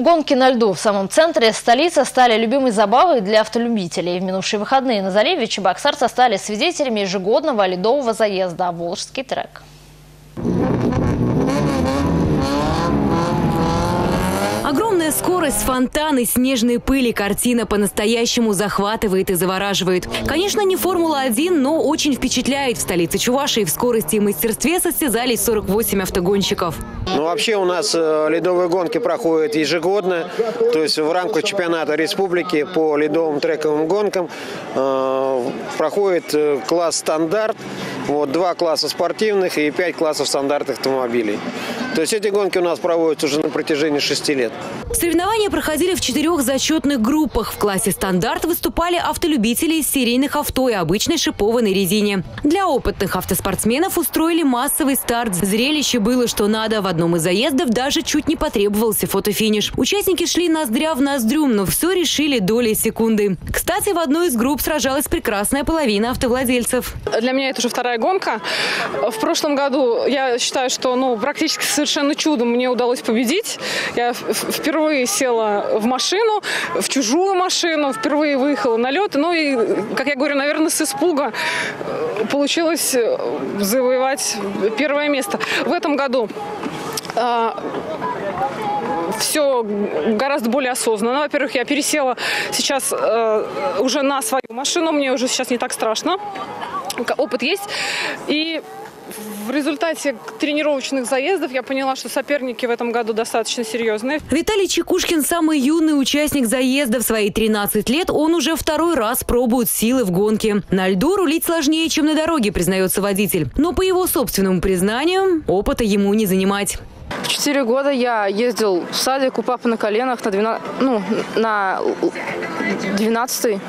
Гонки на льду в самом центре столицы стали любимой забавой для автолюбителей. В минувшие выходные на заливе чебоксарцы стали свидетелями ежегодного ледового заезда «Волжский трек». Скорость, фонтаны, снежные пыли. Картина по-настоящему захватывает и завораживает. Конечно, не Формула-1, но очень впечатляет. В столице Чувашии в скорости и мастерстве состязались 48 автогонщиков. Ну, вообще у нас э, ледовые гонки проходят ежегодно. То есть в рамках чемпионата республики по ледовым трековым гонкам э, проходит э, класс стандарт. Вот, два класса спортивных и пять классов стандартных автомобилей. То есть эти гонки у нас проводятся уже на протяжении шести лет. Соревнования проходили в четырех зачетных группах. В классе стандарт выступали автолюбители из серийных авто и обычной шипованной резине. Для опытных автоспортсменов устроили массовый старт. Зрелище было что надо. В одном из заездов даже чуть не потребовался фотофиниш. Участники шли ноздря в ноздрю, но все решили долей секунды. Кстати, в одной из групп сражалась прекрасная половина автовладельцев. Для меня это уже вторая гонка. В прошлом году я считаю, что ну, практически совершенно чудом мне удалось победить. Я впервые села в машину, в чужую машину, впервые выехала на лед. Ну и, как я говорю, наверное, с испуга э, получилось э, завоевать первое место. В этом году э, все гораздо более осознанно. Во-первых, я пересела сейчас э, уже на свою машину, мне уже сейчас не так страшно. Опыт есть. И в результате тренировочных заездов я поняла, что соперники в этом году достаточно серьезные. Виталий Чекушкин самый юный участник заезда. В свои 13 лет он уже второй раз пробует силы в гонке. На льду рулить сложнее, чем на дороге, признается водитель. Но по его собственному признанию, опыта ему не занимать. В четыре года я ездил в садик у папы на коленах на 12, ну, на 12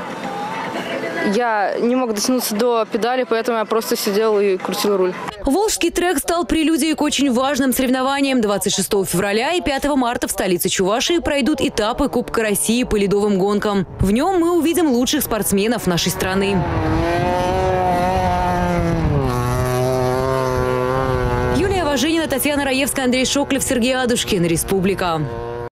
я не мог дотянуться до педали, поэтому я просто сидел и крутил руль. Волжский трек стал прелюдией к очень важным соревнованиям. 26 февраля и 5 марта в столице Чувашии пройдут этапы Кубка России по ледовым гонкам. В нем мы увидим лучших спортсменов нашей страны. Юлия Важенина, Татьяна Раевская, Андрей Шоклев, Сергей Адушкин. Республика.